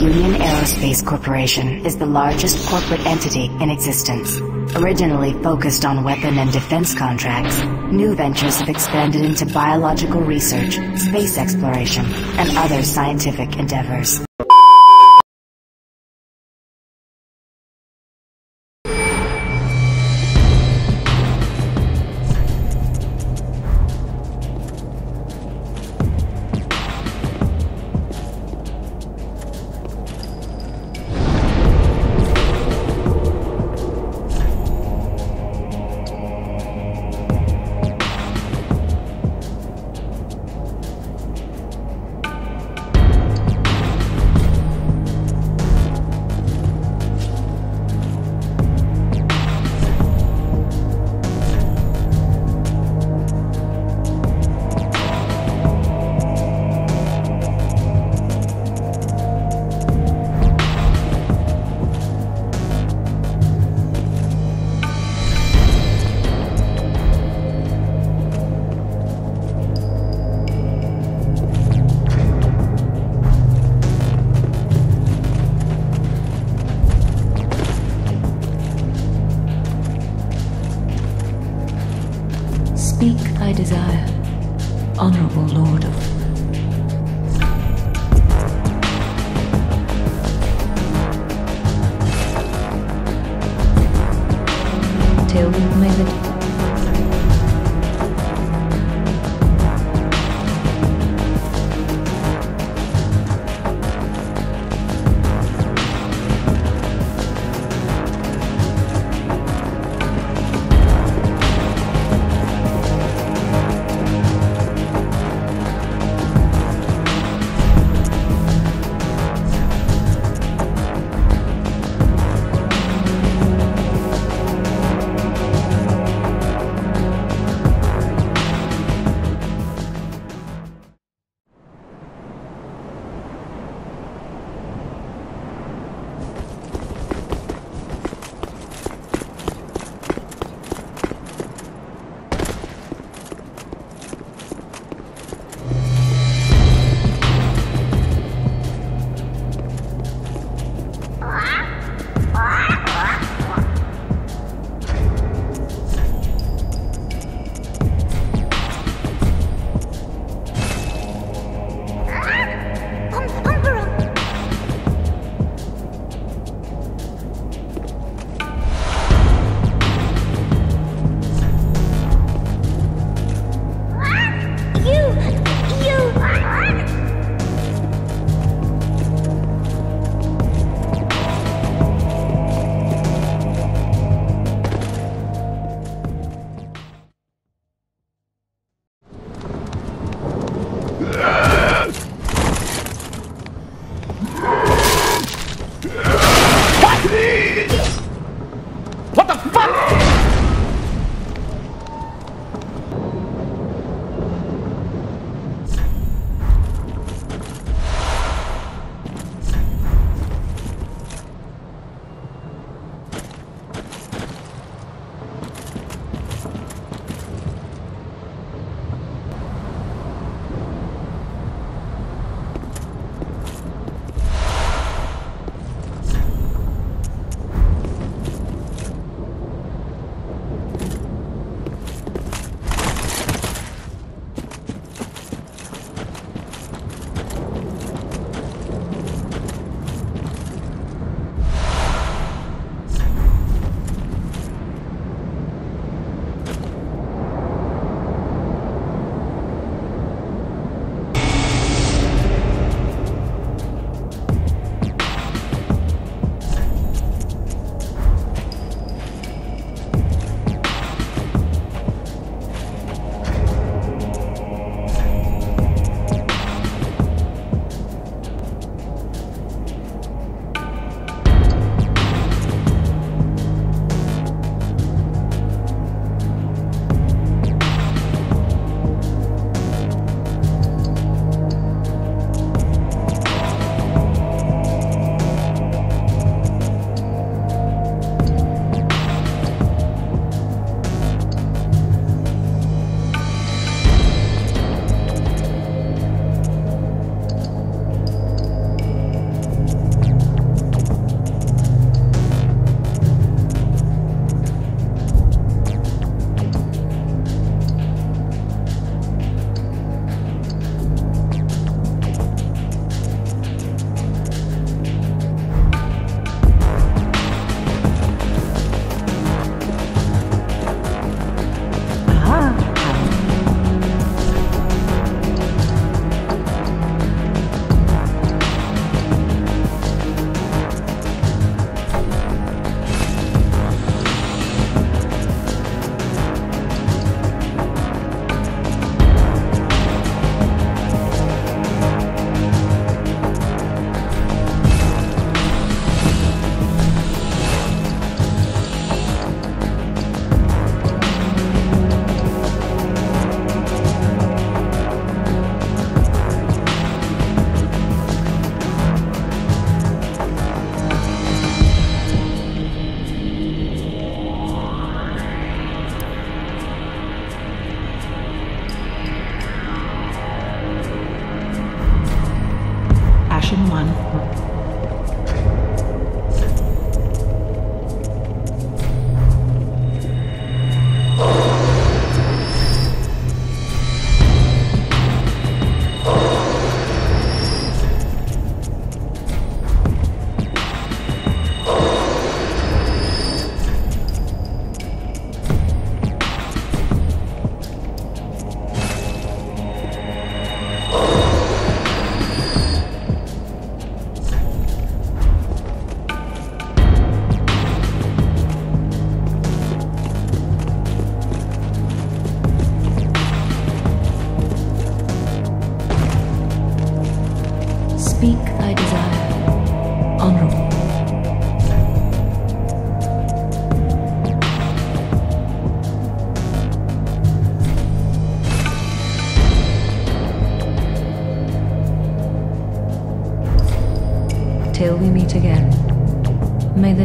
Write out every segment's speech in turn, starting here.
Union Aerospace Corporation is the largest corporate entity in existence. Originally focused on weapon and defense contracts, new ventures have expanded into biological research, space exploration, and other scientific endeavors.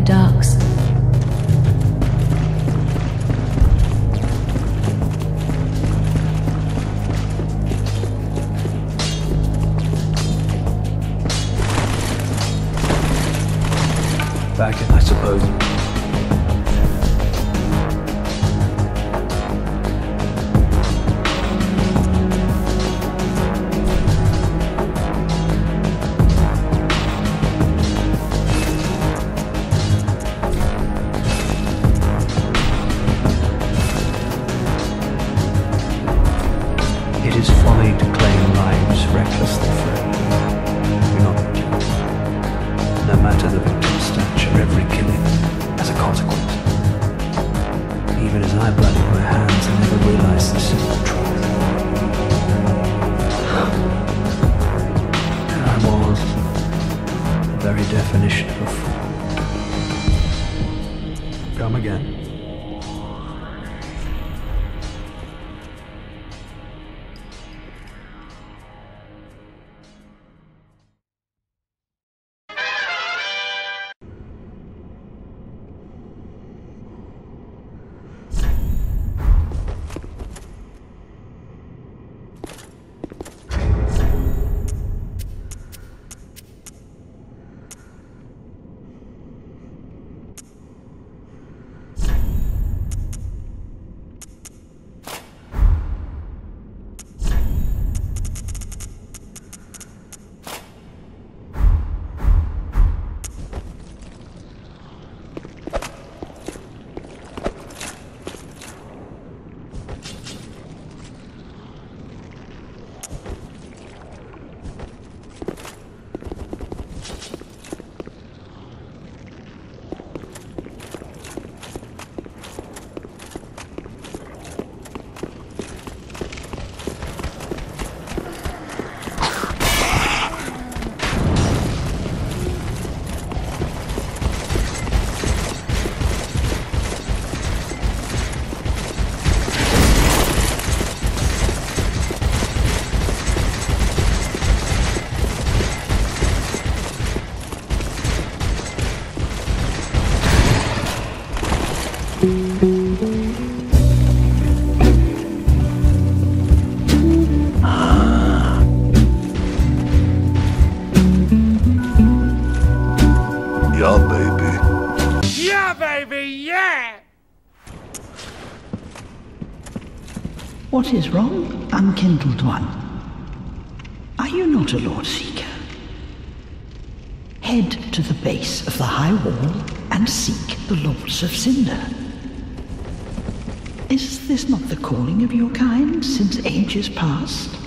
May What is wrong, unkindled one? Are you not a Lord Seeker? Head to the base of the high wall and seek the Lords of Cinder. Is this not the calling of your kind since ages past?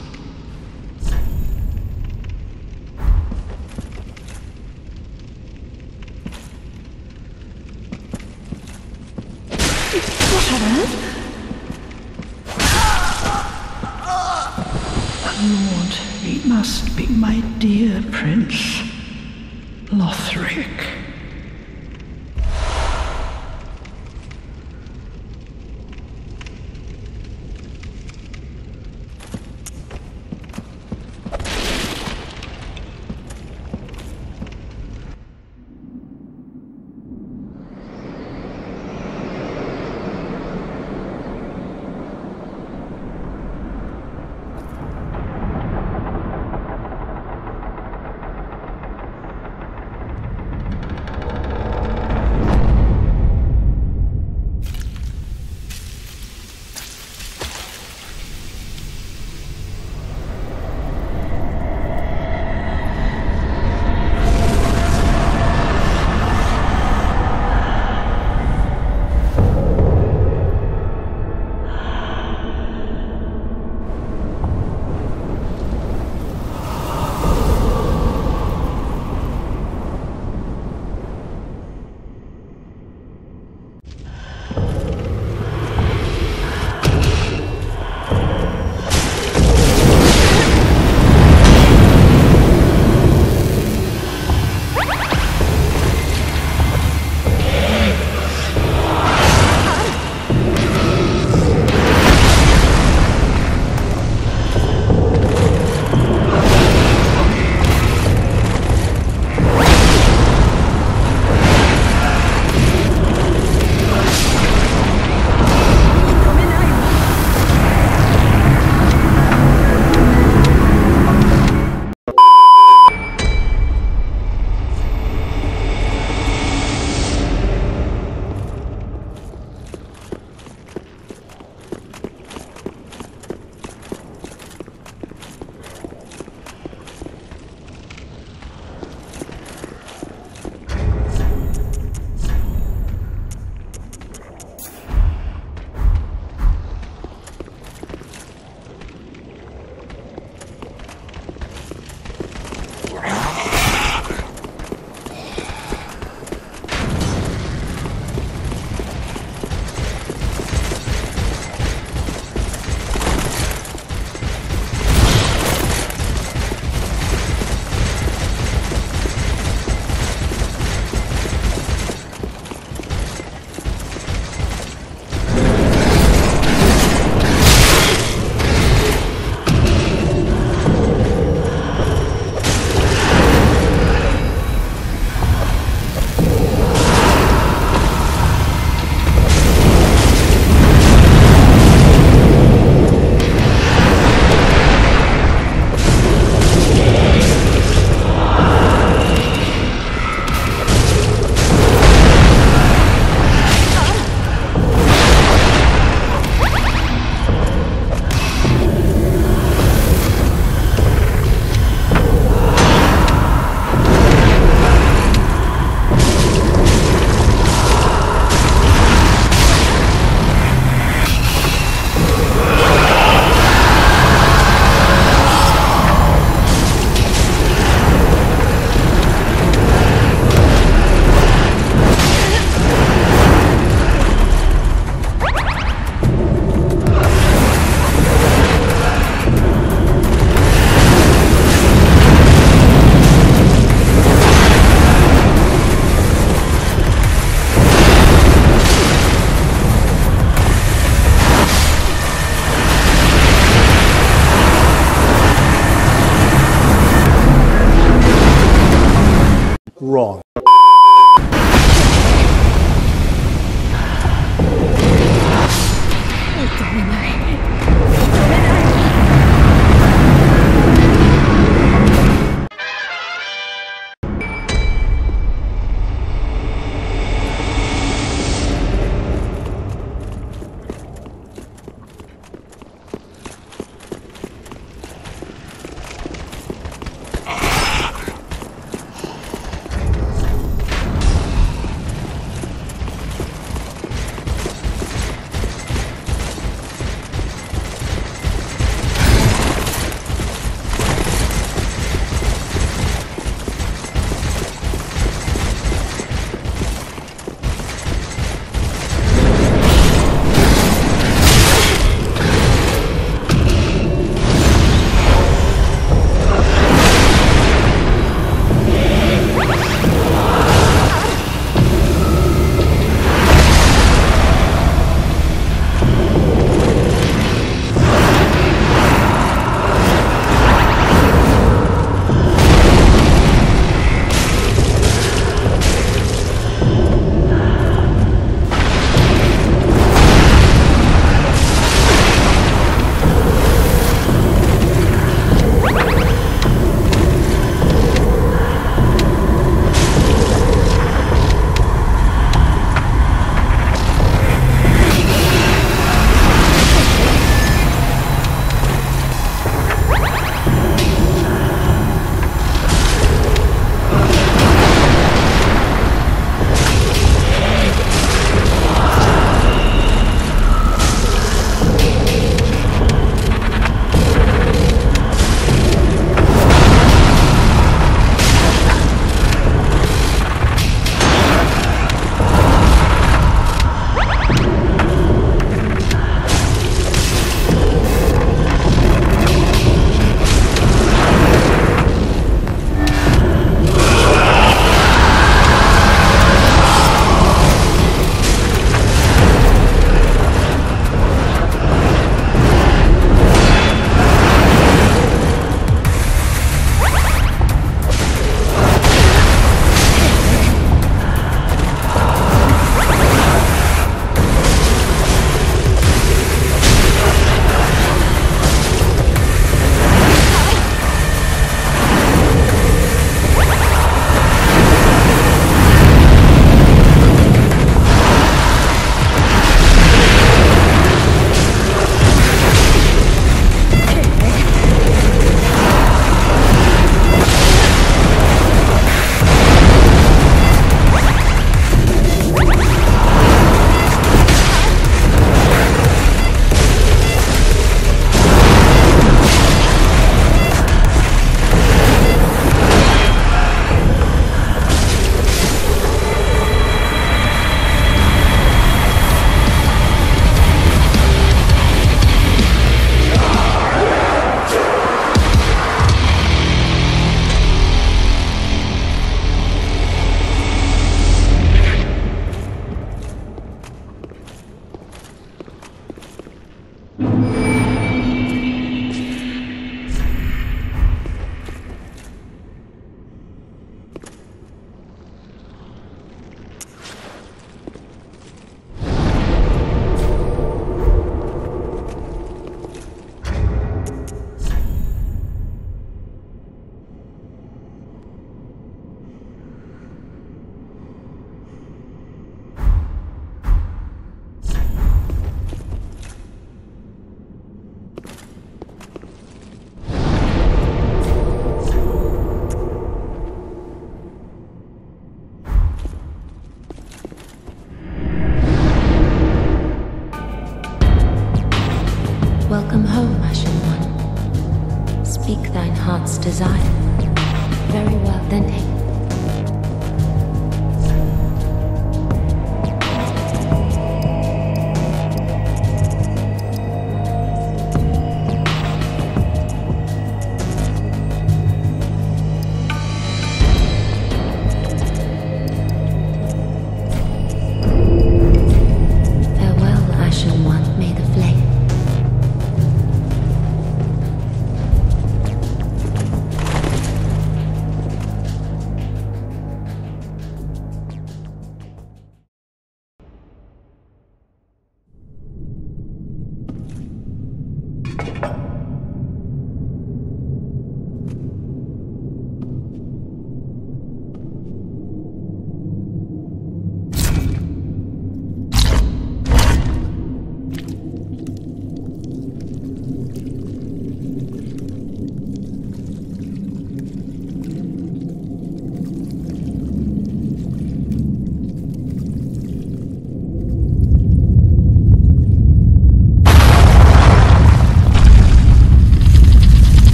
Wrong.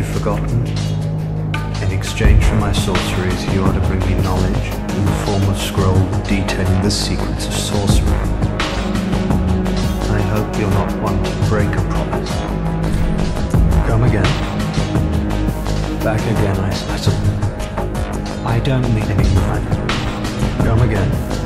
You forgotten? In exchange for my sorceries, you are to bring me knowledge in the form of scroll detailing the secrets of sorcery. I hope you're not one to break a promise. Come again. Back again, I, suppose. I don't mean any. Come again.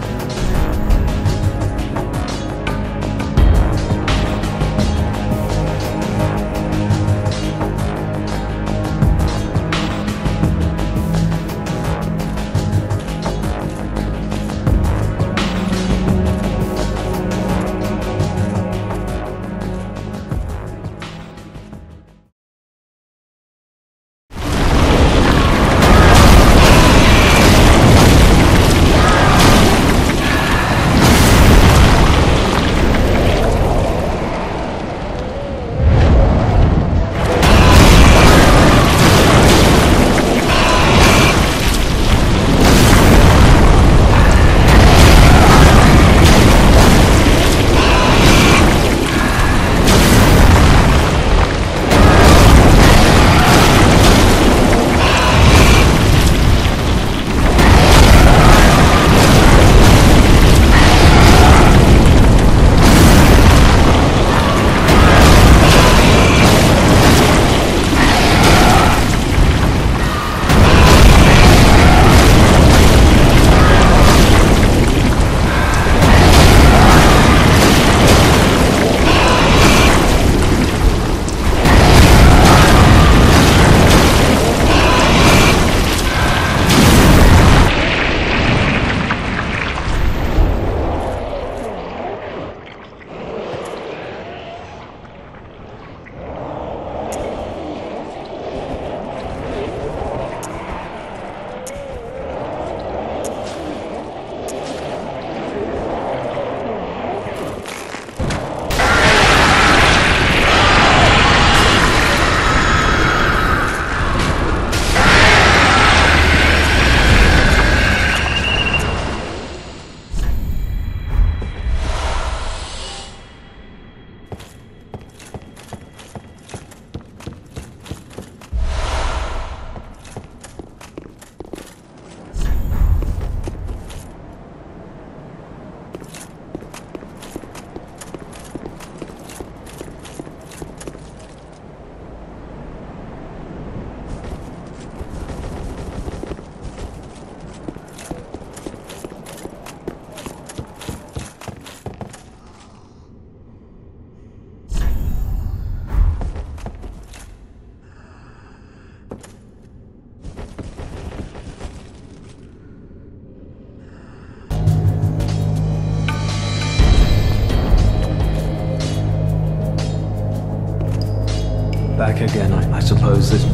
Suppose this.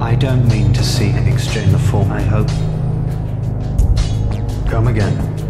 I don't mean to seek and exchange the form, I hope. Come again.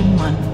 1.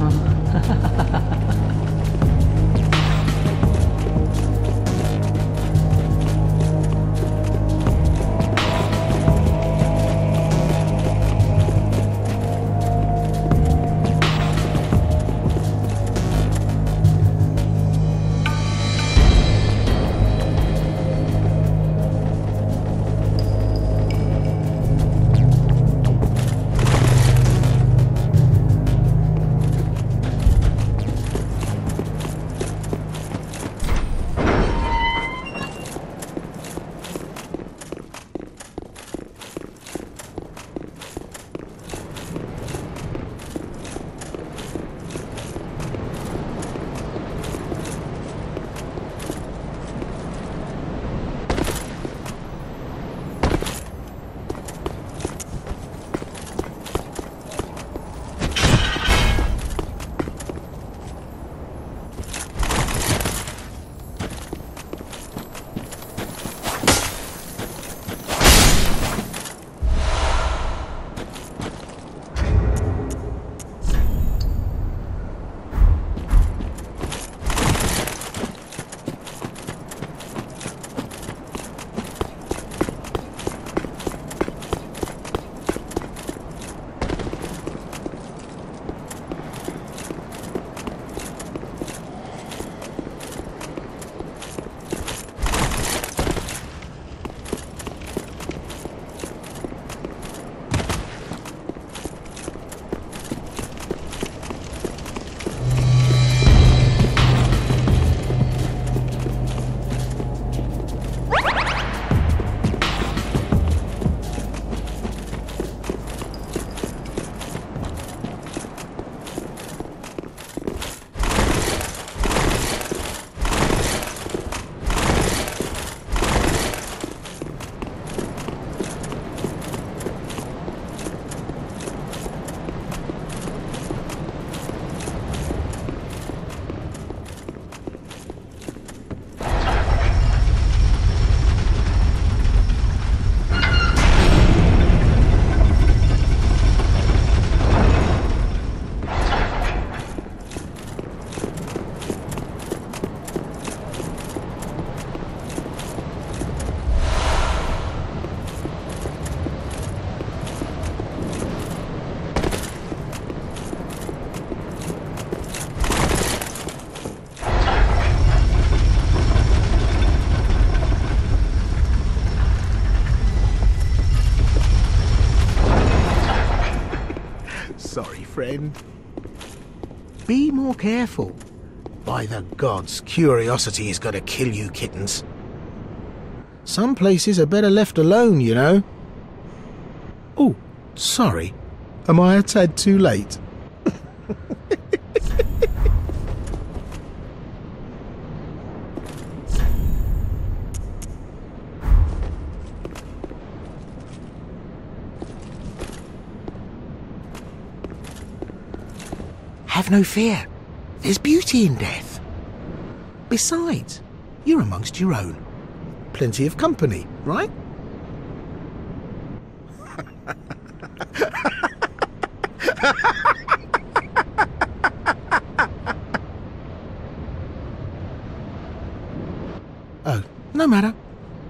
Friend. Be more careful. By the gods, curiosity is going to kill you, kittens. Some places are better left alone, you know. Oh, sorry. Am I a tad too late? No fear. There's beauty in death. Besides, you're amongst your own. Plenty of company, right? oh, no matter.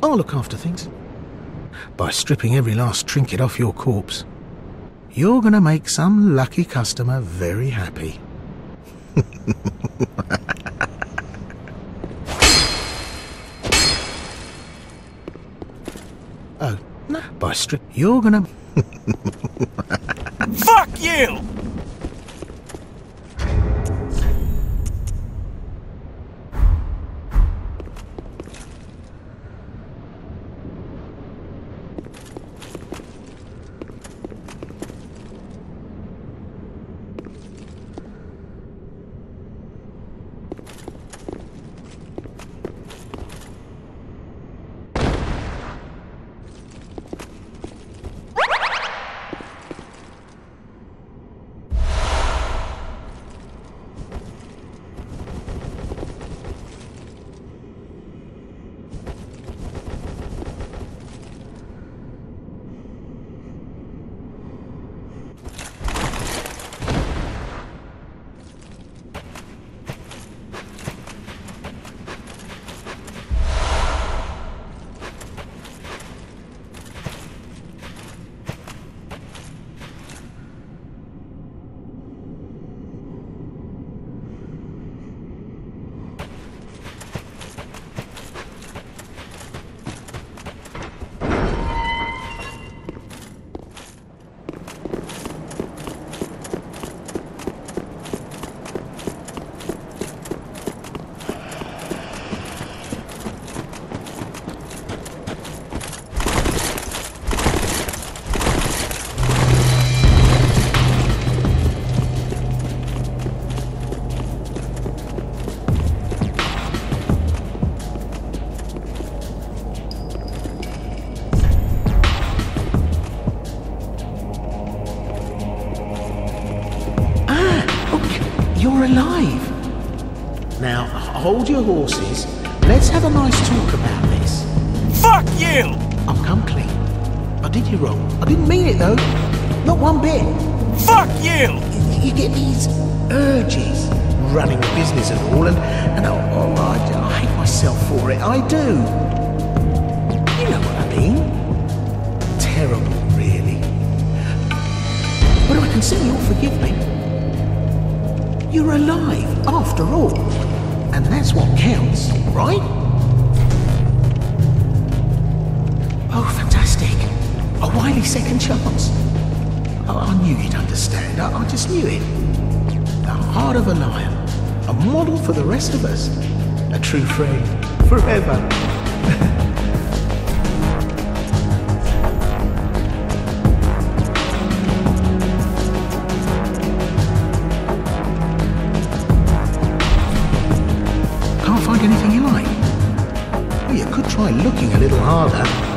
I'll look after things. By stripping every last trinket off your corpse, you're going to make some lucky customer very happy. oh, no, by strip, you're to. Fuck you! You're alive. Now, hold your horses. Let's have a nice talk about this. Fuck you! I'll come clean. I did you wrong. I didn't mean it, though. Not one bit. Fuck you! You get these urges, running a business and all, and, and oh, oh, I, I hate myself for it. I do. You know what I mean. Terrible, really. But I can see you'll forgive me. You're alive, after all. And that's what counts, right? Oh, fantastic. A wily second chance. Oh, I knew you'd understand. I, I just knew it. The heart of a lion. A model for the rest of us. A true friend. Forever. harder.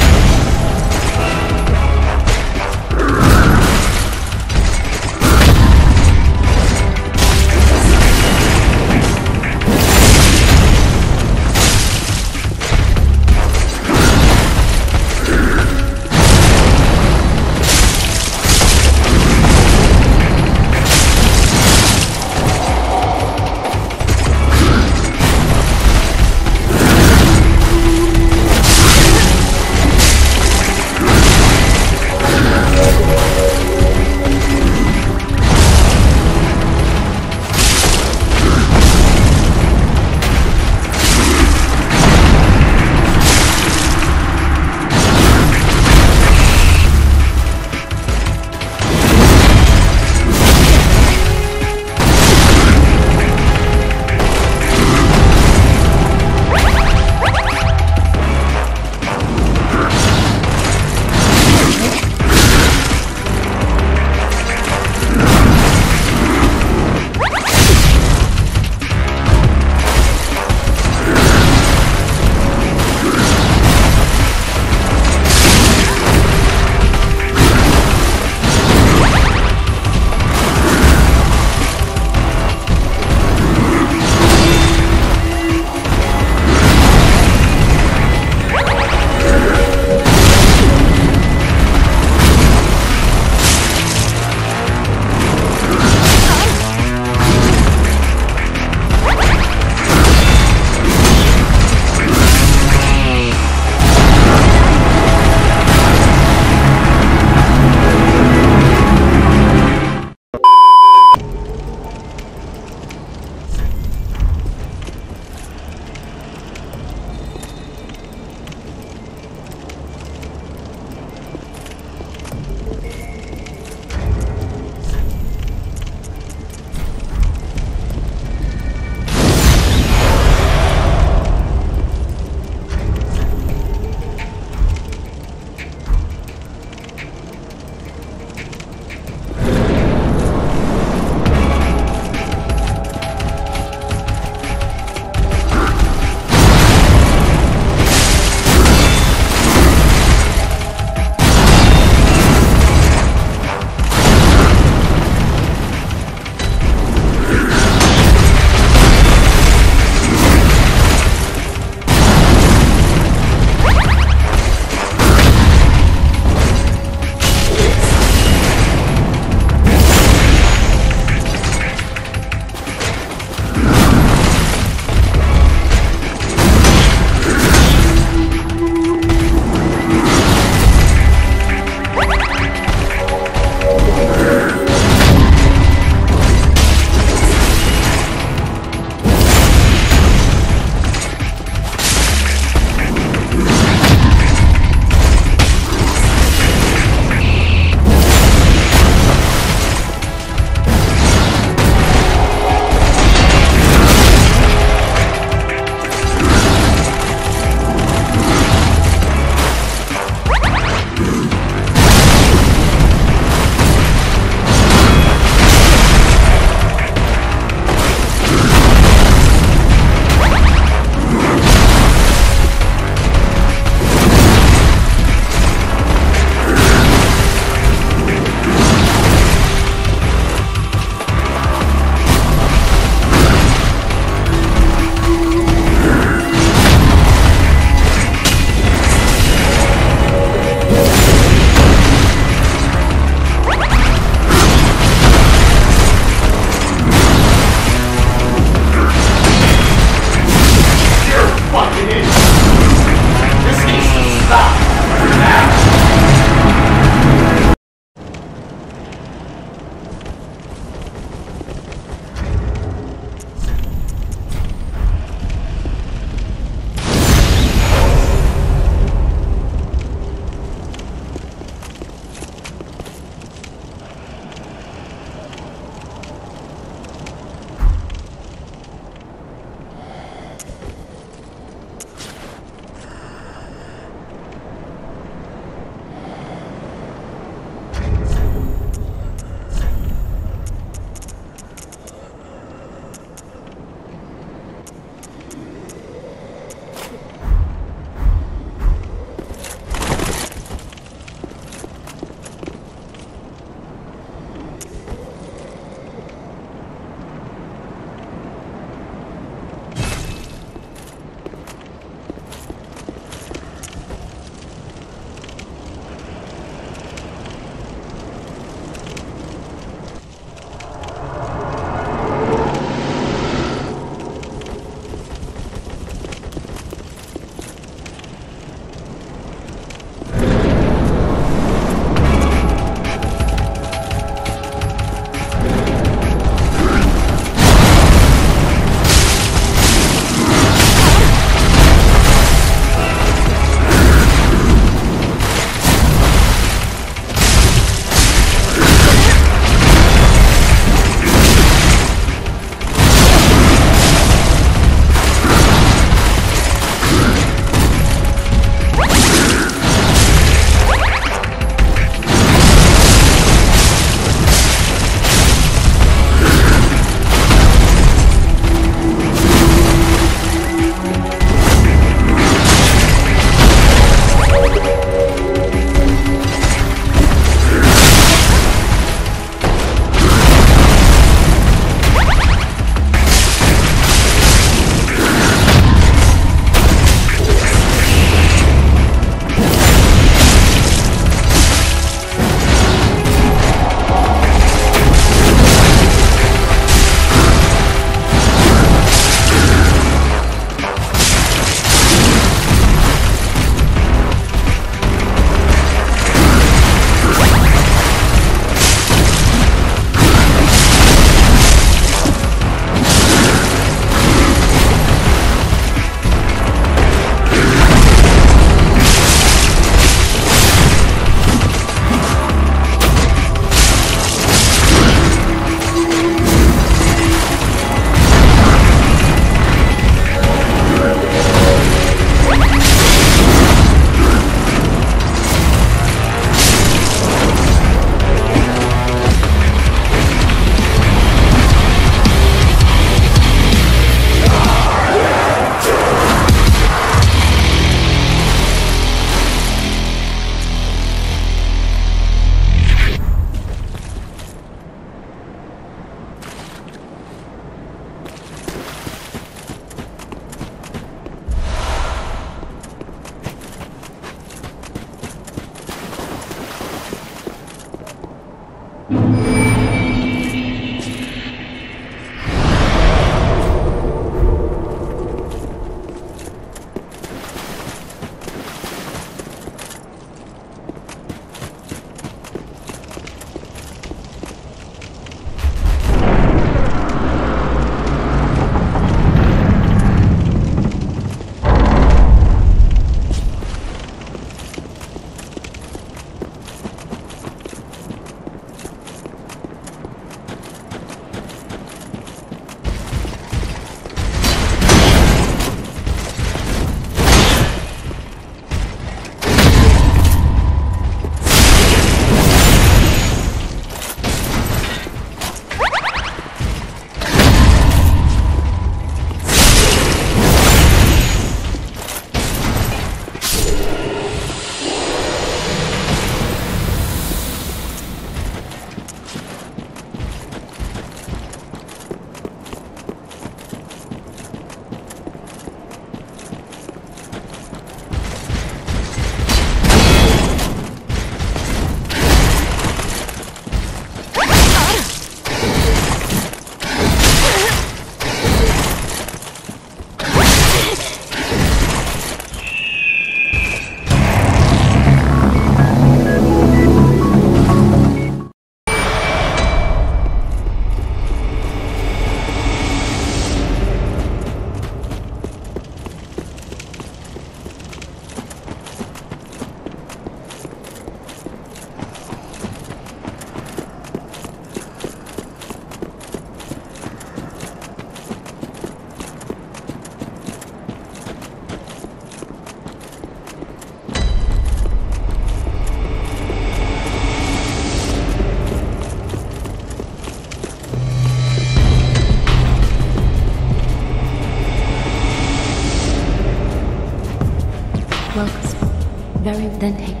Very then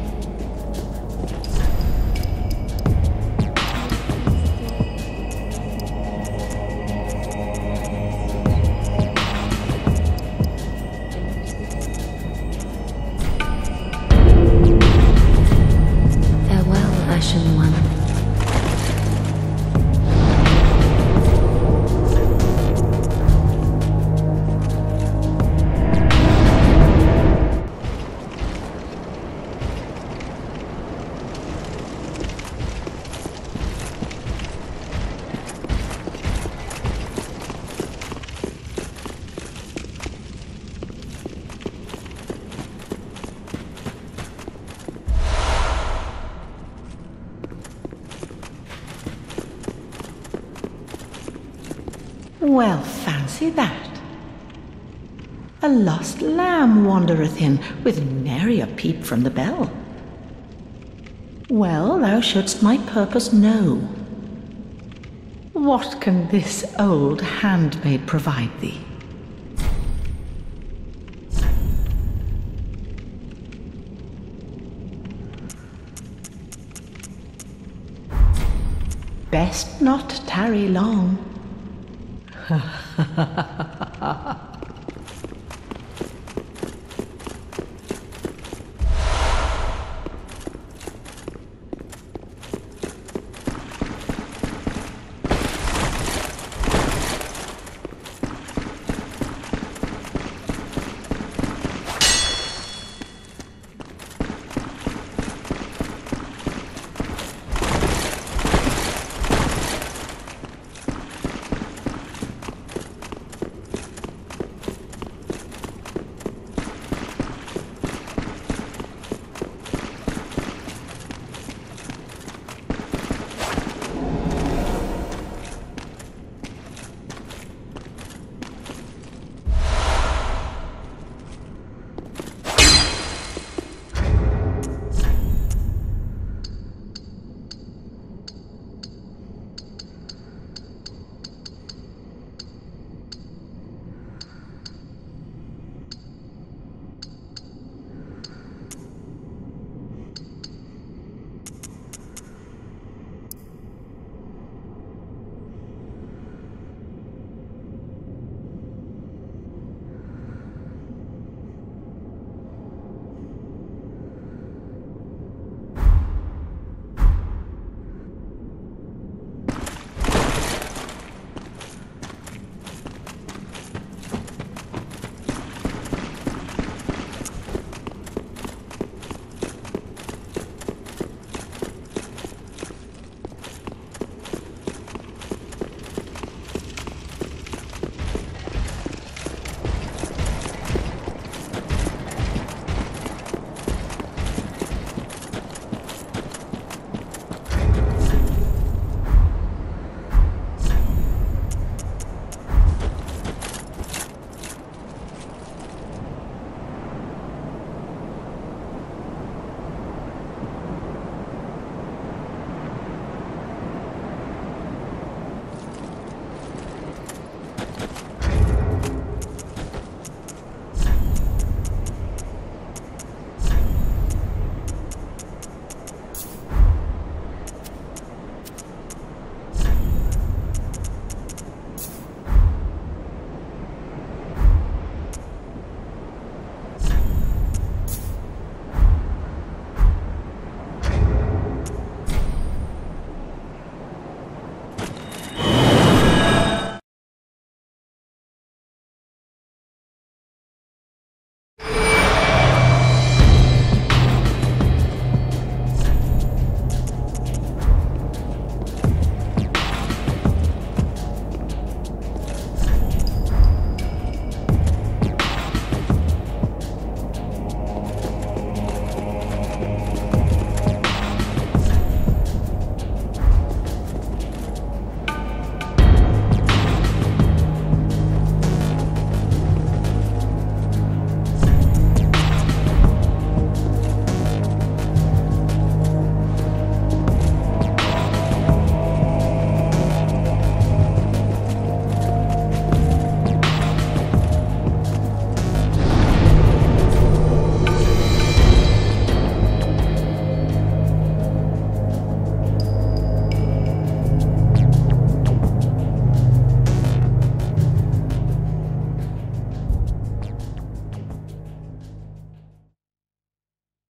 wandereth in, with nary a peep from the bell. Well, thou shouldst my purpose know. What can this old handmaid provide thee?